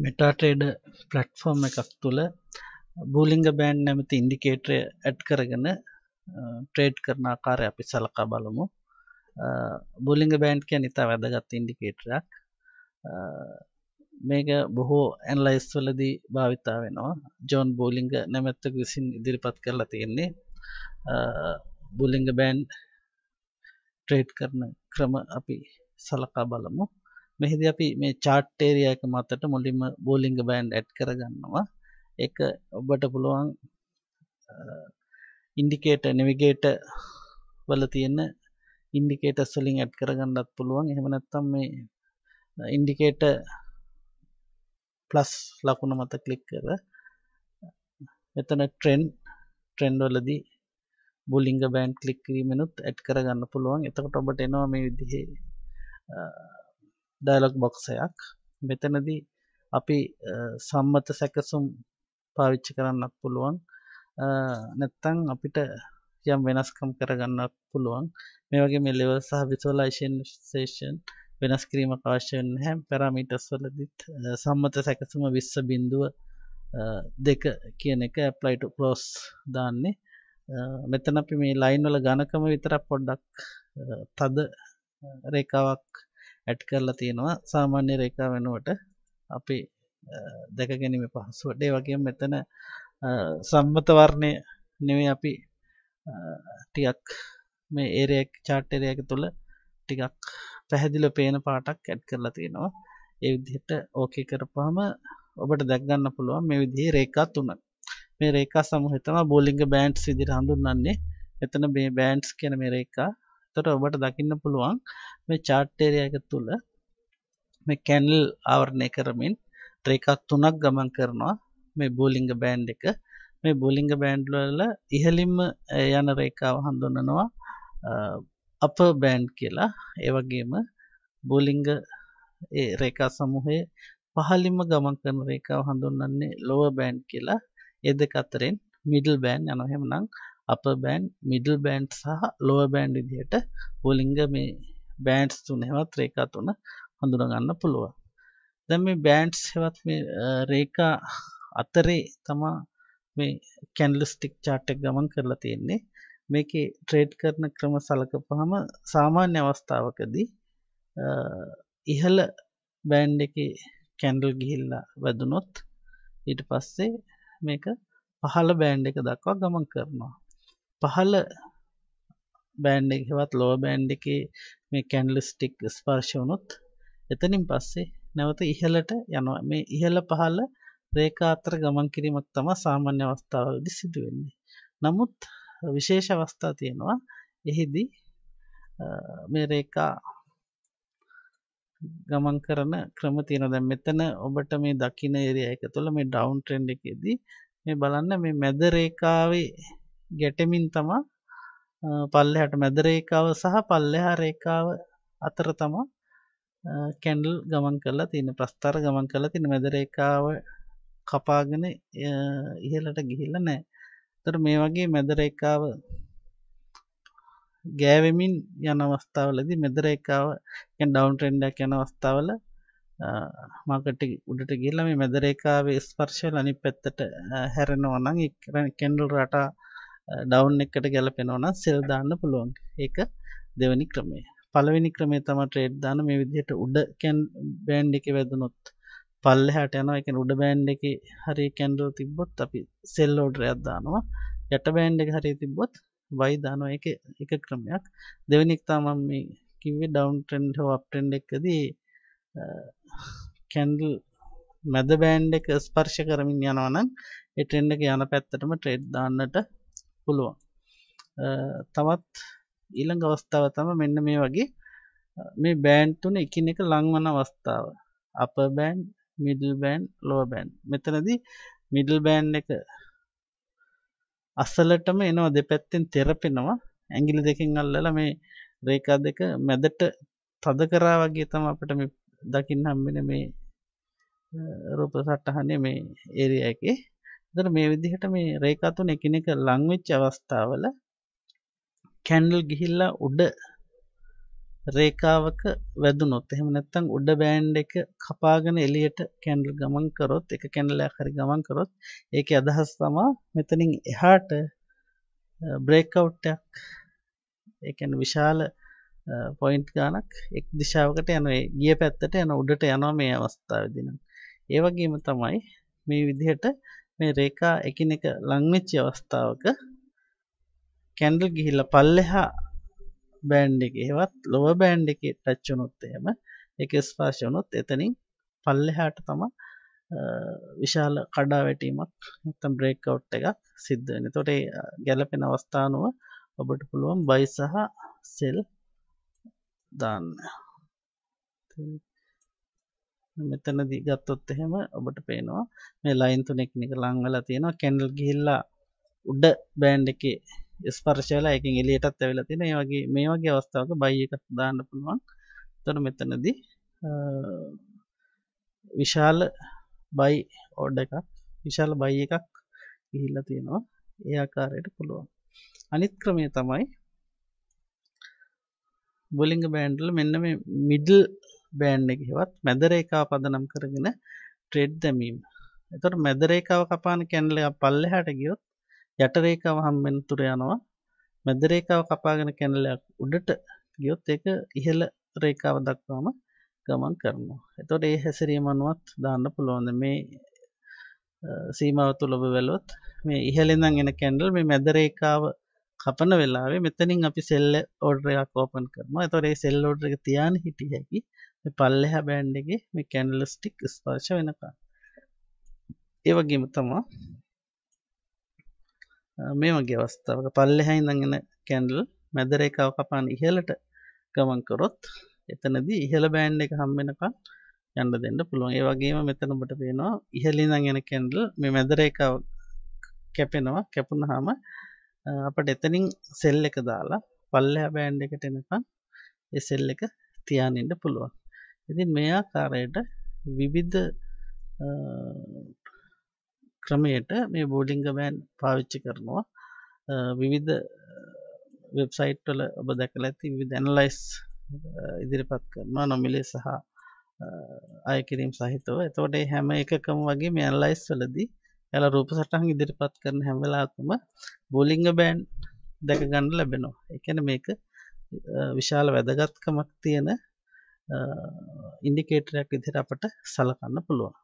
මෙටාටේඩ platform එකක් තුළ බූලිංග බෑන්් නැමති ඉන්ඩිකේටරය ඇඩ් කරගෙන ට්‍රේඩ් කරන ආකාරය අපි සලකා බලමු. බූලිංග බෑන්් කිය නිතා වැදගත් ඉන්ඩිකේටරයක් මේක බොහෝ ඇන්ලයිස් වලදී භාවිතා වෙනවා. ජෝන් බෝලිංග නැමැත්තක විසින් ඉදිරිපත් කරලා තියෙන්නේ. බුලිංග බෑන්් ට්‍රේඩ් කරන ක්‍රම අපි සලකා බලමු. මෙහිද අපි මේ චාට්ටේරියක මතට මුලින්ම බෝලිංග බෑන්් ඇඩ් කරගන්නවා. එක ඔබට පුළුවන් ඉන්ඩිකේට නෙවිගේට වල තියෙන ඉන්ඩිකේට ස්වලින් ඇඩ් කරගන්නත් පුළුවන්. එහෙමනැත්තම් මේ ඉන්ඩිකේට ප්ලස් ලකුණ මත කලික් කර එතන ට්‍රෙන්් ට්‍රෙන්ඩ් වලදී බුලිංග බෑන්් කලික් කිරීමෙනුත් ඇඩ් කරගන්න පුළුවන්. එතකට ඔබට එනවා මේ විදිහේ ඩයිලොක් බොක්සයක් මෙතනදී අපි සම්මත සැකසුම් පාවිච්චි කරන්නත් පුළුවන්. නැත්තං අපිට යම් වෙනස්කම් කරගන්නත් පුළුවන්. මේ වගේ මේ ලෙවල් සහ විසුවලයිෂන් සේෂන් වෙනස් කිරීම අවශ්‍යයෙන් හැම් පැරමිටස් වලදිත් සම්මත සැකසුම විස්ස බින්දුව දෙක කියන එක ඇප්ලයිට පලෝස් දාන්නේ. මෙතන අපි මේ ලයින් වල ගණකම විතර පොඩ්ඩක් තද රේකාවක් ඇට් කරලා තියෙනවා. සාමාන්‍ය රේකා වෙනුවට අපි දැක ගැනීම පහසුවට. ඒ වගේ මෙතන සම්මත වර්ණය නෙවේ අපි ටිකක් මේ ඒරයක් චාට්ටරයක තුළ ටිකක් පැහැදිල පේන පාටක් ඇඩ් කරලා තියෙනවා. ඒ විදිහට ඕකේ කරපහම ඔබට දැක්ගන්න පුළුවන් මේ විදිහේ රේකා තුන. මේ රේකා සමූහතම බෝලිංග බෑන්ඩ්ස් විදිහට හඳුන්වන්නේ. එතන මේ බෑන්ඩ්ස් කියන මේ රේකා එතකොට ඔබට දකින්න පුළුවන් මේ චාට් ඒරියා එක තුල මේ කැනල් ආවරණය කරමින් රේකා තුනක් ගමන් කරනවා මේ බෝලිංග බෑන්ඩ් එක. මේ බෝලිංග බෑන්ඩ් වල ඉහළින්ම යන රේඛාව හඳුන්වනවා අප බෑන්ඩ් කියලා. ඒ වගේම බෝලිංග ඒ රේඛා සමූහයේ පහළින්ම ගමන් කරන රේඛාව හඳුන්වන්නේ ලෝවර් බෑන්ඩ් කියලා. ඒ දෙක අතරින් මිඩල් බෑන්ඩ් යනවා. එහෙමනම් අප බෑන්ඩ් මිඩල් බෑන්ඩ් සහ ලෝවර් බෑන්ඩ් විදිහට බෝලිංග මේ බෑන්ඩ්ස් තුන හෙවත් රේඛා තුන හඳුනා ගන්න පුළුවන්. දැන් මේ බෑන්ඩ්ස් හෙවත් මේ රේඛා අතරේ තමා මේ කැන්ඩල්ස්ටික් chart එක ගමන් කරලා තියෙන්නේ. මේකේ ට්‍රේඩ් කරන ක්‍රම සලකපුවහම සාමාන්‍ය අවස්ථාවකදී ඉහළ බෑන්ඩ් එකේ කැන්ඩල් ගිහිල්ලා වැදුනොත් ඊට පස්සේ මේක පහළ බෑන්ඩ් එක දක්වා ගමන් කරනවා. පහළ බෑන්ඩ් එක හෙවත් ලෝ බෑන්ඩ් එකේ මේ කැන්ඩල්ස්ටික් ස්පර්ශ වුණොත් එතනින් පස්සේ නැවත ඉහළට යනවා මේ ඉහළ පහළ රේඛා අතර ගමන් කිරීමක් තමයි සාමාන්‍ය අවස්ථාවලදී සිදුවෙන්නේ. නමුත් විශේෂ අවස්ථා තියෙනවා. එහිදී මේ රේඛා ගමන් කරන ක්‍රම තියෙනවා. දැන් මෙතන ඔබට මේ දකින්න ඒරියා එක තුළ මේ ඩවුන් ට්‍රෙන්ඩ් එකේදී මේ බලන්න මේ මැද රේඛාවේ ගැටෙමින් තමයි පල්ලෙහාට මැද රේඛාව සහ පල්ලෙහා රේඛාව අතර තමයි කැන්ඩල් ගමන් කරලා තියෙන ප්‍රස්ථාර ගමන් කරලා තියෙන මැද රේඛාව කපාගෙන ඉහළට ගිහිල්ල නෑ තර මේ වගේ මැදරේකාව ගෑවෙමින් යන අවස්ථාවලදී මෙදරේකාව ඩවන් ට්‍රෙන්ඩක් යන අවස්ථාවල මාකට උඩට ගිල්ල මේ මැදරේකාවේ ස්පර්ශල් අනි පැත්තට හැරෙනවනං කෙන්ඩල් රටා ඩවුන් එකට ගැලපෙනවන සෙල්දාන්න පුළුවන්. ඒක දෙවනි ක්‍රමේ පලවෙනි ක්‍රමේ තම ට්‍රේඩ් දාන. මේ විදිහට උඩ කැන් බෑන්් එක වැදනොත් පල්ලෙහාට යනවා. එක උඩ බෑන්් එක හරි කැන්ඩල් තිබ්බොත් අපි සෙල් ෝඩරයක් දානවා. යට බෑන්් එක හරි තිබ්බොත් වයි දානවා. එක එක ක්‍රමයක්. දෙවනික් තමම් මේ කිවේ ඩවන් ට්‍රෙන්ඩ් හෝ අප්ටෙන්ඩ් එකදී කැන්ඩල් මැද බෑන්් එක ස්පර්ශ කරමින් යනවනම් එටෙන්ඩ එක යන පැත්තටම ට්‍රේඩ් දාන්නට පුළුවන්. තවත් ඊළඟ අවස්ථාව තම මෙන්න මේ වගේ. මේ බෑන්් තුන එකින එක ලංවන අවස්ථාව. අප බෑන්් මිඩල් බෑන් ලෝ බෑන් මෙතනදී මිඩල් බෑන් එක අස්සලටම එනවා දෙපැත්තෙන් තෙරපෙනවා. ඇගිලි දෙකින් අල්ලල මේ රේකා දෙක මැදට තද කරා වගේ තම අපට මේ දකිින් හම්බෙන මේ රූප සට්ටහනේ මේ ඒරිය එක. දර මේ විදිහට මේ රේකාතුන එකන එක ලංවෙච්ච අවස්ථාවල කැන්ඩල් ගිහිල්ලා උඩ රේඛාවක වැදුනොත් එහෙම නැත්නම් උඩ බෑන්ඩ් එක කපාගෙන එළියට කැන්ඩල් ගමන් කරොත් එක කැන්ඩලයක් හරි ගමන් කරොත් ඒකේ අදහස් තමයි මෙතනින් එහාට බ්‍රේක් අවුට් එකක් ඒ කියන්නේ විශාල පොයින්ට් ගානක් එක් දිශාවකට යනවා ගිය පැත්තට යන උඩට යනවා මේ අවස්ථාවේදී නම්. ඒ වගේම තමයි මේ විදිහට මේ රේඛා එකිනෙක ලං වෙච්ච අවස්ථාවක කැන්ඩල් ගිහිල්ලා පල්ලෙහා බෑන්ඩ් එකේ හෙවත් ලොව බෑන්ඩ් එකේ ටච් වුණොත් එහෙම ඒක ස්පර්ශ වුණොත් එතනින් පල්ලෙහාට තමයි විශාල කඩා වැටීමක් නැත්නම් බ්‍රේක් අවුට් එකක් සිද්ධ වෙන්නේ. එතකොට ඒ ගැළපෙන අවස්ථානුව ඔබට පුළුවන් බයි සහ සෙල් දාන්න. මෙතනදී ගත්තොත් එහෙම ඔබට පේනවා මේ ලයින් තුන එකිනෙක ලං වෙලා තියෙනවා කැන්ඩල් ගිහිල්ලා උඩ බෑන්ඩ් එකේ ස්පර්ශ වෙලා එකෙන් එළියටත් ඇවිල්ලා තියෙනවා. ඒ වගේ මේ වගේ අවස්ථාවක බයි එකක් දාන්න පුළුවන්. එතකොට මෙතනදී විශාල බයි ඕඩ් එකක් විශාල බයි එකක් ගිහිල්ලා තියෙනවා. ඒ ආකාරයට පුළුවන්. අනිත් ක්‍රමය තමයි බොලිංග බෑන්ඩ් වල මෙන්න මේ මිඩල් බෑන්ඩ් එක හෙවත් මැද රේඛාව පදනම් කරගෙන ට්‍රේඩ් දැමීම. එතකොට මැද රේඛාව කපාන කැන්ඩල් එක පල්ලෙහාට ගියොත් යට රේඛාව හම්බෙන තුර යනවා. මැද රේඛාව කපාගෙන කැන්ඩල් එකක් උඩට ගියොත් ඒක ඉහළ රේඛාව දක්වාම ගමන් කරනවා. එතකොට ඒ හැසිරීම අනුවත් දාන්න පුළුවන්. මේ සීමාව තුල ඔබ බැලුවොත් මේ ඉහළින් එන කැන්ඩල් මේ මැද රේඛාව කපන වෙලාවේ මෙතනින් අපි සෙල් ඕඩර් එකක් ඕපන් කරනවා. එතකොට මේ සෙල් ඕඩර් එක තියාන හිටිය හැකි මේ පල්ලෙහා බෑන්ඩ් එකේ මේ කැන්ඩල් ස්ටික් ස්පර්ශ වෙනකන්. ඒ වගේම තමයි මේ වගේ අවස්ථාවක පල්ලෙහා ඉඳන් එන කැන්ඩල් මැද රේඛාව කපාන ඉහළට ගමන් කරොත් එතනදී ඉහළ බෑන්ඩ් එක හම්බ වෙනකන් යන්න දෙන්න පුළුවන්. ඒ වගේම මෙතන ඔබට පේනවා ඉහළින් ඉඳන් එන කැන්ඩල් මේ මැද රේඛාව කැපෙනවා. කැපුණාම අපට එතනින් සෙල් එක දාලා පල්ලෙහා බෑන්ඩ් එකට එනකන් ඒ සෙල් එක තියාගෙන ඉන්න පුළුවන්. ඉතින් මේ ආකාරයට විවිධ ක්‍රමයට මේ බෝඩිංග බෑන් පාවිච්චි කරනවා විවිධ වෙබ්සයිට් වල ඔබ දැකලා ඇති විවිධ ඇනලයිස් ඉදිරිපත් කරනවා නොමිලේ සහ අය කිරීම සහිතව එතකොට හැම එකකම වගේ මේ ඇනලයිස් වලදී එයාලා රූප සටහන් ඉදිරිපත් කරන හැම වෙලාවකම බෝලිංග බෑන් දැක ගන්න ලැබෙනවා. ඒ කියන්නේ මේක විශාල වැදගත්කමක් තියෙන ඉන්ඩිකේටරයක් විදිහට අපට සලකන්න පුළුවන්.